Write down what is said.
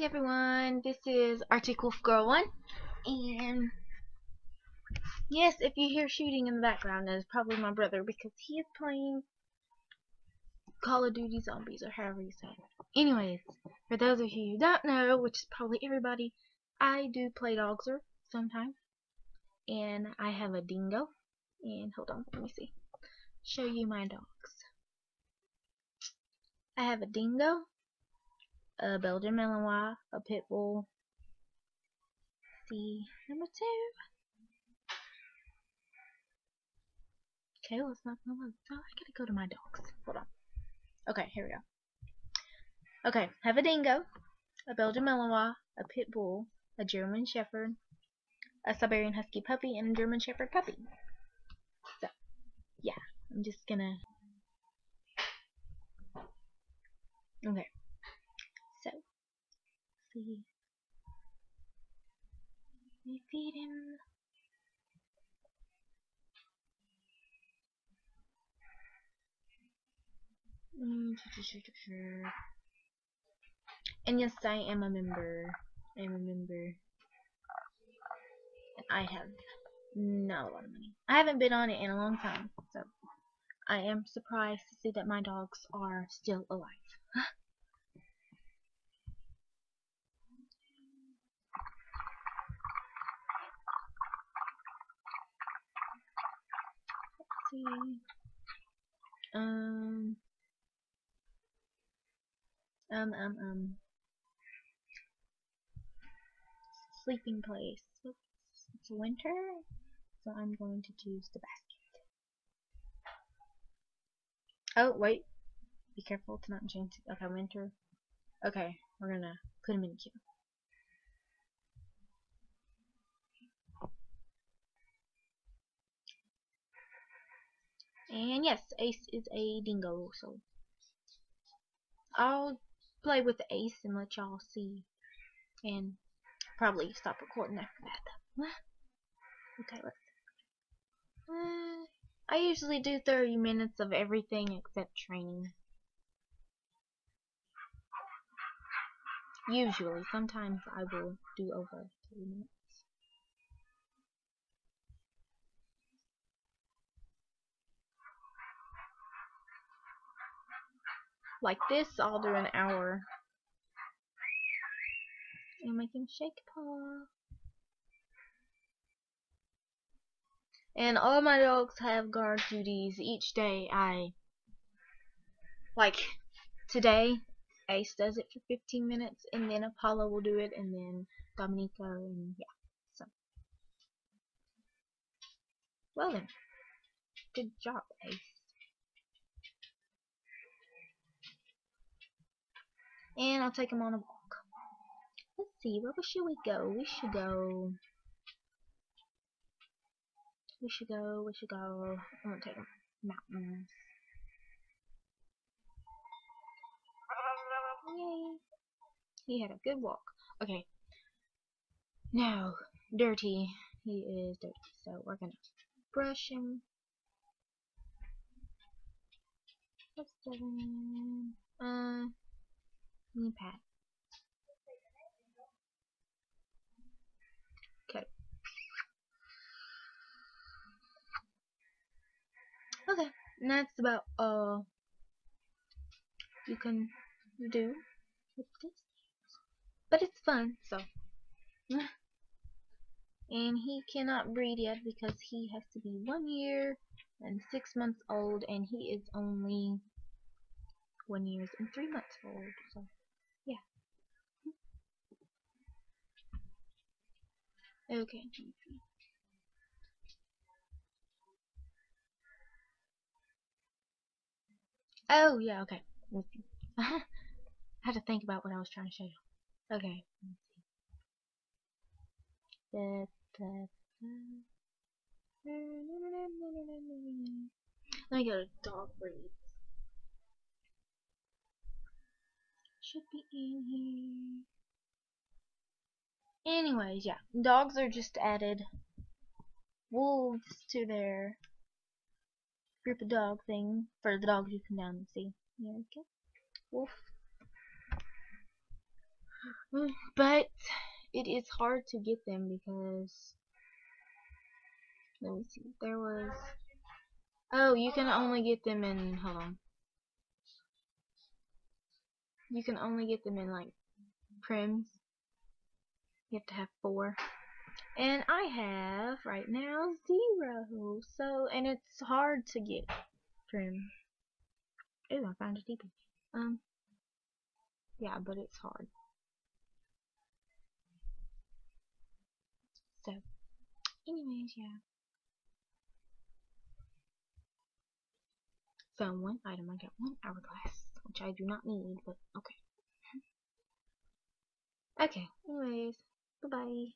Hey everyone, this is Arctic Wolf Girl 1 and yes, if you hear shooting in the background, that is probably my brother because he is playing Call of Duty Zombies or however you say it. Anyways, for those of you who don't know, which is probably everybody, I do play Dogzer sometimes and I have a dingo and hold on, let me see. Show you my dogs. I have a dingo a Belgian Malinois, a Pit Bull. See number two. Okay, it's not load. So I gotta go to my dogs. Hold on. Okay, here we go. Okay, have a dingo, a Belgian Malinois, a Pit Bull, a German Shepherd, a Siberian Husky puppy, and a German Shepherd puppy. So, yeah, I'm just gonna. Okay We feed him. Mm, and yes, I am a member. I am a member. And I have not a lot of money. I haven't been on it in a long time, so I am surprised to see that my dogs are still alive. see. Um. Um, um, um. Sleeping place. It's winter, so I'm going to choose the basket. Oh, wait. Be careful to not change. Okay, winter. Okay, we're gonna put him in queue. And yes, Ace is a dingo, so I'll play with Ace and let y'all see. And probably stop recording after that. okay, let's. Uh, I usually do 30 minutes of everything except training. Usually, sometimes I will do over 30 minutes. Like this, I'll do an hour. And making shake paw. And all my dogs have guard duties each day. I like today Ace does it for 15 minutes and then Apollo will do it and then Dominico and yeah. So well then. Good job, Ace. And I'll take him on a walk. Let's see, where should we go? We should go... We should go, we should go... I'm gonna take him mountains. Yay! He had a good walk. Okay. Now, dirty. He is dirty, so we're gonna brush him. Seven? Uh, knee pad. Okay. Okay, and that's about all you can do with this. But it's fun, so. and he cannot breed yet because he has to be one year and six months old and he is only one years and three months old so Okay. Oh, yeah, okay. I had to think about what I was trying to show you. Okay. Let me go to dog breeds. Should be in here. Anyways, yeah, dogs are just added wolves to their group of dog thing for the dogs you come down and see. We go. Wolf. Mm, but it is hard to get them because let me see. There was Oh, you can only get them in hold on. You can only get them in like prims. You have to have four. And I have right now zero. So and it's hard to get prim. Ooh, I found a DP. Um yeah, but it's hard. So anyways, yeah. Found one item. I got one hourglass, which I do not need, but okay. Okay, anyways, bye-bye.